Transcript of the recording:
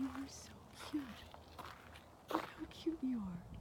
You are so cute. Look how cute you are.